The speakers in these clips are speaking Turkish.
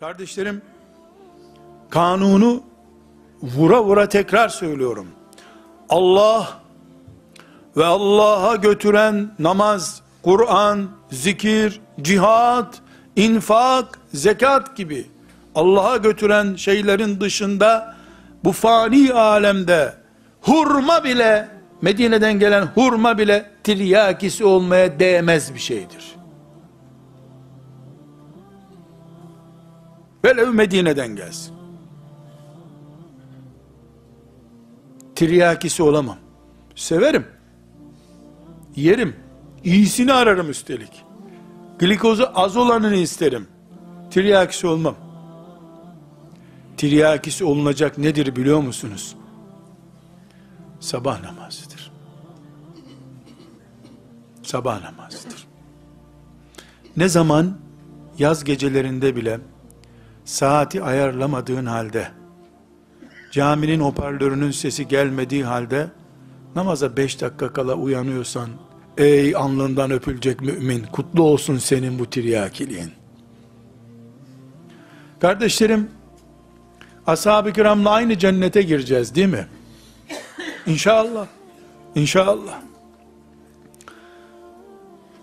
Kardeşlerim, kanunu vura vura tekrar söylüyorum. Allah ve Allah'a götüren namaz, Kur'an, zikir, cihat, infak, zekat gibi Allah'a götüren şeylerin dışında bu fani alemde hurma bile Medine'den gelen hurma bile tiryakisi olmaya değmez bir şeydir. Velev Medine'den gelsin. Tiryakisi olamam. Severim. Yerim. İyisini ararım üstelik. Glikozu az olanını isterim. Tiryakisi olmam. Tiryakisi olunacak nedir biliyor musunuz? Sabah namazıdır. Sabah namazıdır. Ne zaman yaz gecelerinde bile saati ayarlamadığın halde caminin hoparlörünün sesi gelmediği halde namaza beş dakika kala uyanıyorsan ey alnından öpülecek mümin kutlu olsun senin bu tiryakiliğin. Kardeşlerim ashab-ı kiramla aynı cennete gireceğiz değil mi? İnşallah. İnşallah.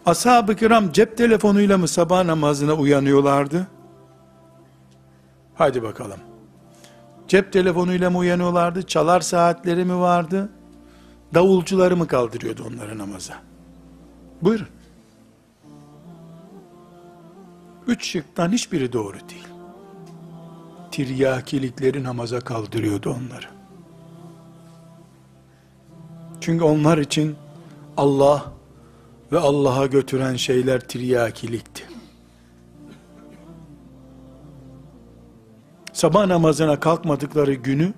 Ashab-ı kiram cep telefonuyla mı sabah namazına uyanıyorlardı? Hadi bakalım. Cep telefonuyla mı uyanıyorlardı? Çalar saatleri mi vardı? Davulcuları mı kaldırıyordu onları namaza? Buyurun. Üç şıktan hiçbiri doğru değil. Tiryakilikleri namaza kaldırıyordu onları. Çünkü onlar için Allah ve Allah'a götüren şeyler tiryakilikti. Sabah namazına kalkmadıkları günü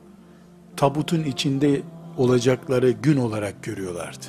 tabutun içinde olacakları gün olarak görüyorlardı.